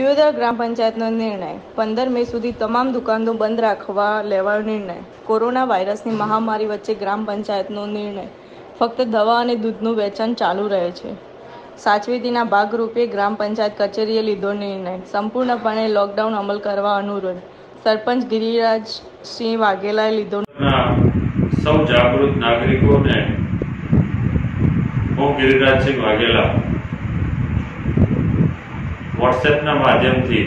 દિયોદર ગ્રામ પંચાયતનો નિર્ણય. પંદર મે સુધી તમામ દુકાનો બંધ રાખવા લેવાયો નિર્ણય. કોરોના વાયરસની મહામારી વચ્ચે ગ્રામ પંચાયતનો નિર્ણય. ફક્ત દવા અને દૂધનું વેચાણ ચાલુ રહે છે. સાચવેતીના ભાગરૂપે ગ્રામ પંચાયત કચેરીએ લીધો નિર્ણય. સંપૂર્ણપણે લોકડાઉન અમલ કરવા અનુરોધ. સરપંચ ગિરિરાજ સિંહ વાઘેલાએ લીધો સૌ જાગૃત નાગરિકોને હું ગિરિરાજસિંહ વાઘેલા વોટ્સએપના માધ્યમથી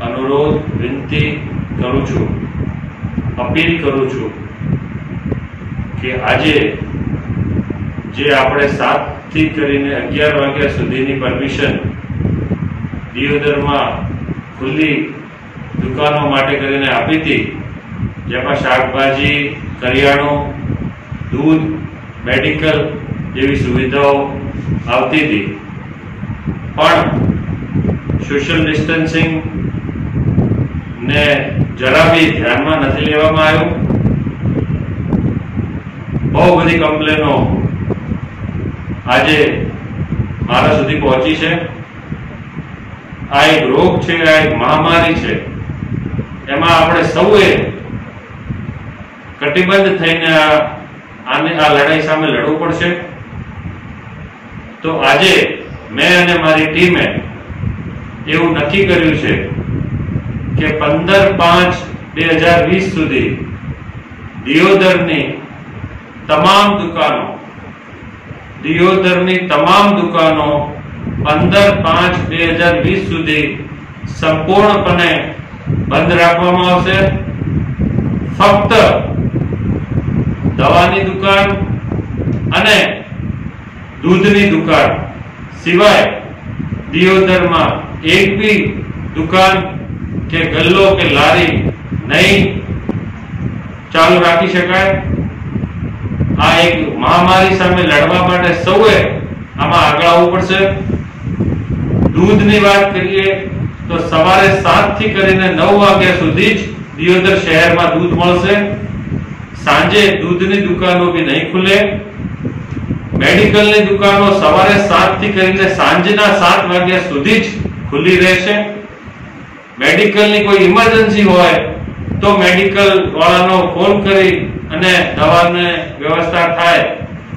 અનુરોધ, વિનંતી કરું છું, અપીલ કરું છું કે આજે જે આપણે સાતથી કરીને અગિયાર વાગ્યા સુધીની પરમિશન દિયોદરમાં ખુલ્લી દુકાનો માટે કરીને આપી હતી, જેમાં શાકભાજી, કરિયાણું, દૂધ, મેડિકલ જેવી સુવિધાઓ આવતી હતી. પણ સોશિયલ ડિસ્ટન્સિંગ ને જરા બી ધ્યાનમાં નથી લેવામાં આવ્યું. બહુ બધી કમ્પ્લેનો આજે મારા સુધી પહોંચી છે. આ એક રોગ છે, આ એક મહામારી છે. એમાં આપણે સૌએ કટિબદ્ધ થઈને આને, આ લડાઈ સામે લડવું પડશે. તો આજે મેં અને મારી ટીમે એવું નક્કી કર્યું છે કે પંદર પાંચ બે હજાર વીસ સુધી દિયોદરની તમામ દુકાનો, દિયોદરની તમામ દુકાનો પંદર પાંચ બે હજાર વીસ સુધી સંપૂર્ણપણે બંધ રાખવામાં આવશે. ફક્ત દવાની દુકાન અને દૂધની દુકાન. સિવાય દિયોદરમાં એક બી દુકાન કે ગલ્લો કે લારી નહીં ચાલુ રાખી શકાય. આ એક મહામારી સામે લડવા માટે સૌએ આમાં આગળ આવવું પડશે. દૂધની વાત કરીએ તો સવારે સાતથી કરીને નવ વાગ્યા સુધી જ દિયોદર શહેરમાં દૂધ મળશે. સાંજે દૂધની દુકાનો બી નહીં ખુલે. મેડિકલની દુકાનો સવારે સાતથી કરીને સાંજના સાત વાગ્યા સુધી જ ખુલ્લી રહેશે. મેડિકલની કોઈ ઇમરજન્સી હોય તો મેડિકલ વાળાનો ફોન કરી અને દવાને વ્યવસ્થા થાય.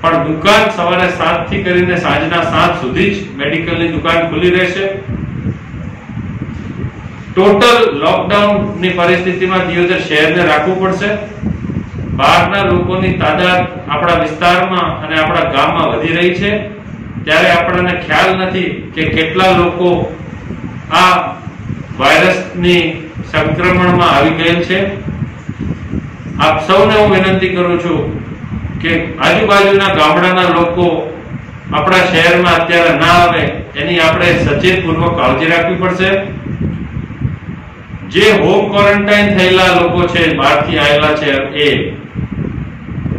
પણ દુકાન સવારે સાતથી કરીને સાંજના સાત સુધી જ મેડિકલની દુકાન ખુલ્લી રહેશે. ટોટલ લોકડાઉનની પરિસ્થિતિમાં દિયોદર શહેરને રાખવું પડશે. બહારના લોકોની તાદાદ આપણા વિસ્તારમાં અને આપણા ગામમાં વધી રહી છે. ત્યારે આપણને ખ્યાલ નથી કે કેટલા લોકો આ વાયરસની સંક્રમણમાં આવી ગયેલ છે. આપ સૌને હું વિનંતી કરું છું કે આજુબાજુના ગામડાના લોકો આપણા શહેરમાં અત્યારે ના આવે એની આપણે સચેતપૂર્વક કાળજી રાખવી પડશે. જે હોમ ક્વોરન્ટાઇન થયેલા લોકો છે, બહારથી આવેલા છે એ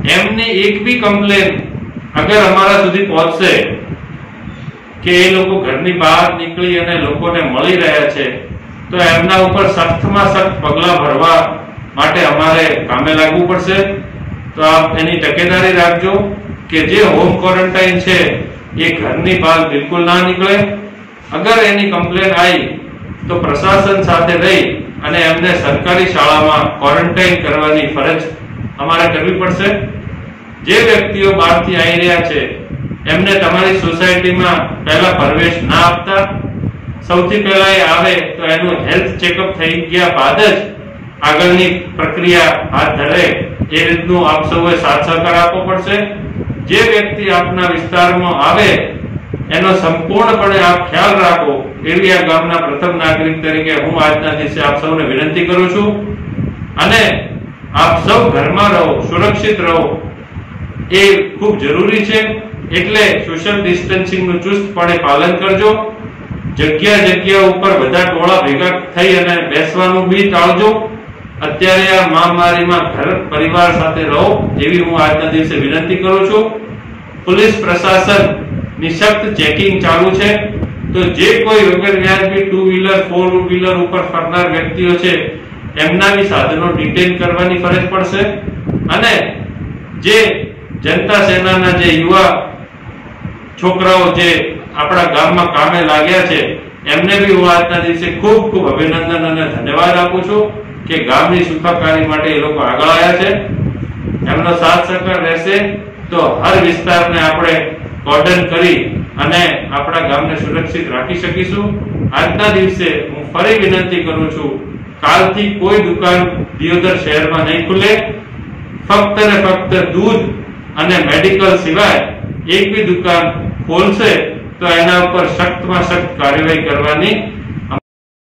એમની એક બી કમ્પ્લેન અગર અમારા સુધી પહોંચશે કે એ લોકો ઘરની બહાર નીકળી અને લોકોને મળી રહ્યા છે, તો એમના ઉપર સખ્તમાં સખ્ત પગલા ભરવા માટે અમારે કામે લાગવું પડશે. તો આપ એની તકેદારી રાખજો કે જે હોમ ક્વોરન્ટાઇન છે એ ઘરની બહાર બિલકુલ ના નીકળે. અગર એની કમ્પ્લેન આવી તો પ્રશાસન સાથે રહી અને એમને સરકારી શાળામાં ક્વોરન્ટાઇન કરવાની ફરજ અમારે કરવી પડશે. જે વ્યક્તિઓ બહારથી આવી રહ્યા છે, એમને તમારી સોસાયટીમાં પહેલા પ્રવેશ ના આપતા? સૌથી પહેલા એ આવે તો એનું હેલ્થ ચેકઅપ થઈ ગયા બાદ જ આગળની પ્રક્રિયા હાથ ધરે. એ રીતનું આપ સૌએ સાથ સહકાર આપવો પડશે. જે વ્યક્તિ આપના વિસ્તારમાં આવે, એનો સંપૂર્ણપણે આપ ખ્યાલ રાખો. એવી આ ગામના પ્રથમ નાગરિક તરીકે હું આજના દિવસે આપ સૌને વિનંતી કરું છું. અને આપ સૌ ઘરમાં રહો, સુરક્ષિત રહો. એ ખૂબ જરૂરી છે. એટલે સોશિયલ ડિસ્ટન્સિંગનું ચુસ્તપણે પાલન કરજો. જગ્યા જગ્યા ઉપર બધા ટોળા ભેગા થઈ અને બેસવાનું બી ટાળજો. અત્યારે આ મહામારીમાં ઘર પરિવાર સાથે રહો એવી હું આજના દિવસે વિનંતી કરું છું. પોલીસ પ્રશાસન નિશક્ત ચેકિંગ ચાલુ છે. તો જે કોઈ વગર વ્યાજબી ટુ વ્હીલર ફોર વ્હીલર ઉપર ફરનાર વ્યક્તિઓ છે, એમના બી સાધનો ડિટેન કરવાની ફરજ પડશે. અને જે જનતા સેનાના જે યુવા છોકરાઓ જે આપણા ગામમાં કામે લાગ્યા છે, એમને બી હું આજના દિવસે ખૂબ ખૂબ અભિનંદન અને ધન્યવાદ આપું છું કે ગામની સુખાકારી માટે એ લોકો આગળ આવ્યા છે. એમનો સાથ સહકાર રહેશે તો હર વિસ્તારને આપણે કોર્ડન કરી અને આપણા ગામને સુરક્ષિત રાખી શકીશું. આજના દિવસે હું ફરી વિનંતી કરું છું, કાલથી કોઈ દુકાન દિયોદર શહેરમાં નહીં ખુલે. ફક્ત ને ફક્ત દૂધ અને મેડિકલ સિવાય એક બી દુકાન ખોલશે તો એના ઉપર સખ્તમાં સખ્ત કાર્યવાહી કરવાની